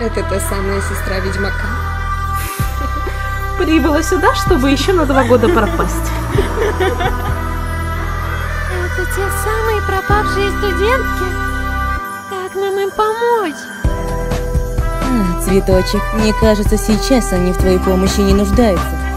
Это та самая сестра ведьмака. Прибыла сюда, чтобы еще на два года пропасть. Это те самые пропавшие студентки? Как нам им помочь? А, цветочек, мне кажется, сейчас они в твоей помощи не нуждаются.